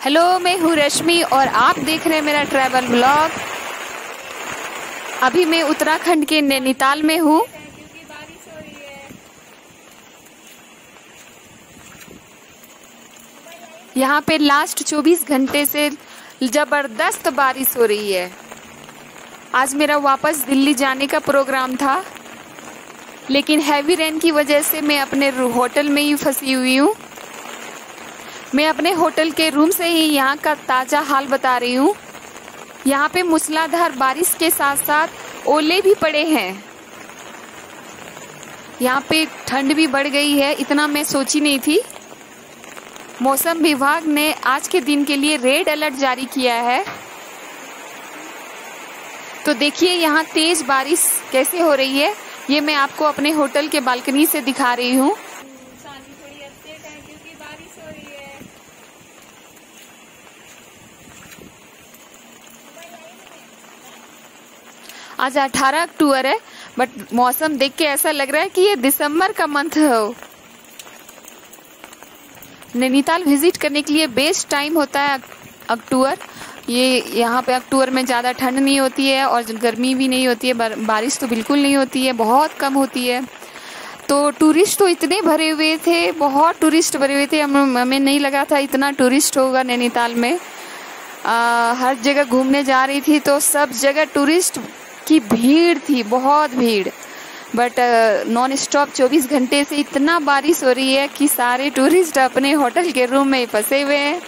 Hello मैं हूँ रश्मि और आप देख रहे हैं मेरा ट्रैवल ब्लॉग अभी मैं उत्तराखंड के नैनीताल में हूँ। यहाँ पे लास्ट 24 घंटे से ज़बरदस्त बारिश हो रही है। आज मेरा वापस दिल्ली जाने का प्रोग्राम था, लेकिन हैवी रेन की वजह से मैं अपने होटल में ही फंसी हुई हूँ। मैं अपने होटल के रूम से ही यहाँ का ताज़ा हाल बता रही हूँ। यहाँ पे मूसलाधार बारिश के साथ साथ ओले भी पड़े हैं। यहाँ पे ठंड भी बढ़ गई है, इतना मैं सोची नहीं थी। मौसम विभाग ने आज के दिन के लिए रेड अलर्ट जारी किया है। तो देखिए यहाँ तेज बारिश कैसे हो रही है, ये मैं आपको अपने होटल के बालकनी से दिखा रही हूँ थोड़ी अपडेट है क्योंकि बारिश हो रही है आज 18 अक्टूबर है बट मौसम देख के ऐसा लग रहा है कि ये दिसंबर का मंथ हो नैनीताल विज़िट करने के लिए बेस्ट टाइम होता है अक्टूबर। ये यहाँ पे अक्टूबर में ज़्यादा ठंड नहीं होती है और गर्मी भी नहीं होती है बारिश तो बिल्कुल नहीं होती है बहुत कम होती है। तो टूरिस्ट तो इतने भरे हुए थे बहुत टूरिस्ट भरे हुए थे हमें नहीं लगा था इतना टूरिस्ट होगा नैनीताल में। आ, हर जगह घूमने जा रही थी तो सब जगह टूरिस्ट की भीड़ थी, बहुत भीड़। बट नॉन स्टॉप 24 घंटे से इतना बारिश हो रही है कि सारे टूरिस्ट अपने होटल के रूम में ही फंसे हुए हैं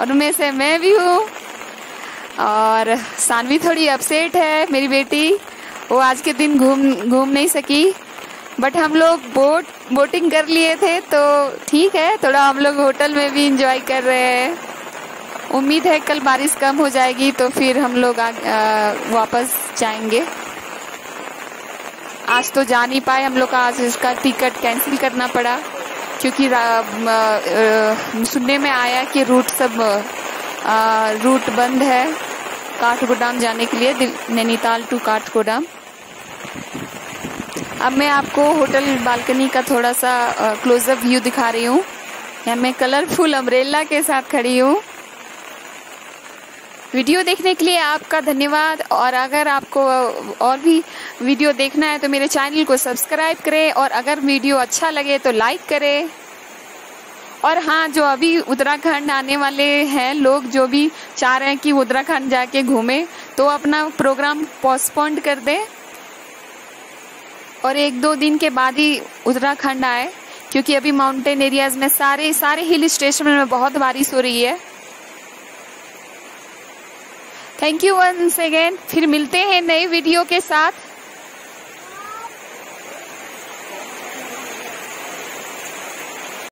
और उनमें से मैं भी हूँ। और सानवी थोड़ी अपसेट है, मेरी बेटी। वो आज के दिन घूम घूम नहीं सकी। बट हम लोग बोट बोटिंग कर लिए थे तो ठीक है, थोड़ा हम लोग होटल में भी इंजॉय कर रहे हैं। उम्मीद है कल बारिश कम हो जाएगी तो फिर हम लोग आ, आ, वापस जाएँगे। आज तो जा नहीं पाए हम लोग का आज इसका टिकट कैंसिल करना पड़ा क्योंकि आ, सुनने में आया कि रूट सब रूट बंद है काठगोदाम जाने के लिए नैनीताल टू काठगोदाम। अब मैं आपको होटल बालकनी का थोड़ा सा क्लोजअप व्यू दिखा रही हूँ। मैं कलरफुल अम्ब्रेला के साथ खड़ी हूँ। वीडियो देखने के लिए आपका धन्यवाद। और अगर आपको और भी वीडियो देखना है तो मेरे चैनल को सब्सक्राइब करें। और अगर वीडियो अच्छा लगे तो लाइक करें। और हाँ जो अभी उत्तराखंड आने वाले हैं लोग, जो भी चाह रहे हैं कि उत्तराखंड जाके घूमें तो अपना प्रोग्राम पोस्टपोन्ड कर दें। और एक दो दिन के बाद ही उत्तराखंड आए, क्योंकि अभी माउंटेन एरियाज़ में सारे सारे हिल स्टेशन में बहुत बारिश हो रही है। थैंक यू वंस अगेन फिर मिलते हैं नए वीडियो के साथ।